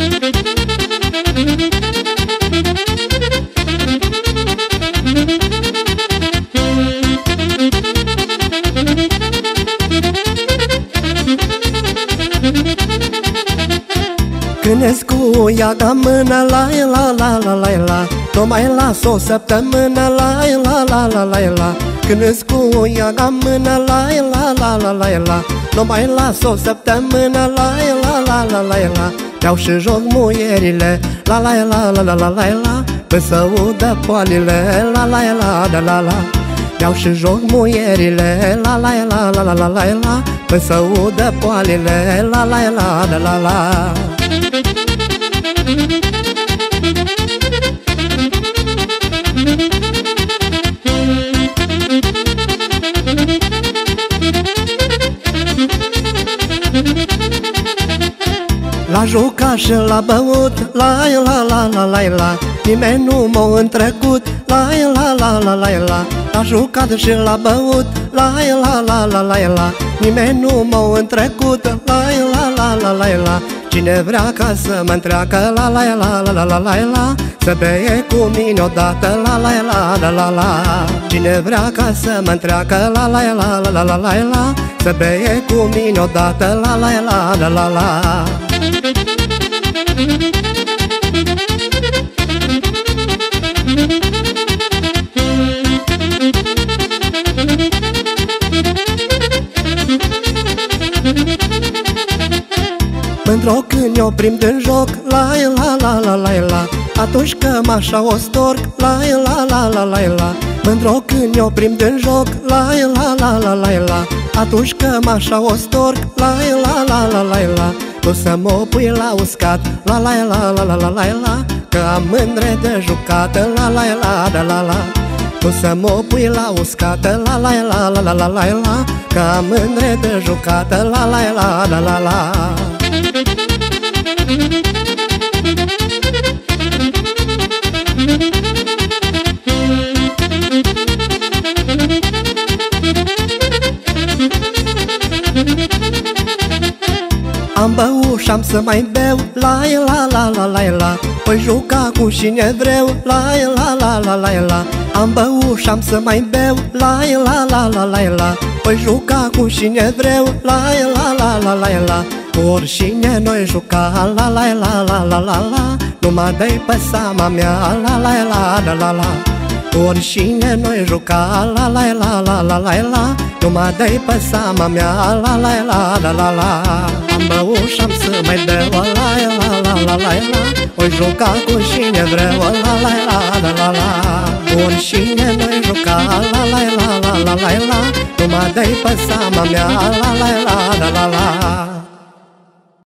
Când cu ea ca mână la la la la la la. Nu mai las o săptămână la la la la la la Când cu ea ca mână la la la la la la Nu mai las o săptămână la la la la la la Iau și joc muierile la la la la la la la la Până să udă poalile la la la la la la Iau și joc muierile la la la la la la la la Până să udă poalile la la la la la la La jucat jucașă, la băut La la la la la la Nimeni nu m-a întrecut La la la la la la La jucat și la băut La la la la la la Nimeni nu m-a întrecut La la la la la la Cine vrea ca să mă întreacă La la la la la la la la Să beie cu mine odată La la la la la la Cine vrea ca să mă întreacă La la la la la la la la Să beie cu mine odată La la la la la la la Mândro când eu prim din joc La la la la la la Atunci că așa o storc La la la la la la Mândro când eu prim din joc La la la la la la Atunci că așa o storc La la la la la la Tu să mă pui la uscat La la la la la la la la Că am mândre de jucată La la la la la la Tu să mă pui la uscată La la la la la la la la Că am mândre de jucată La la la la la la Am băut și-am să mai beu La la la la la la Păi juca cu cine vreau La la la la la la Am băut și-am să mai beu La la la la la la Păi juca cu cine vreau La la la la la la Cu oricine noi juca La la la la la la la Nu mă dai pe seama mea La la la la la la Oricine noi juca La la la la la la la Nu mă dai pe seama mea La la la la la la Am băut și-am să mai beau La la la la la la Oi juca cu cine vreau La la la la la la Oricine noi juca La la la la la la la Nu mă dai pe seama mea La la la la la la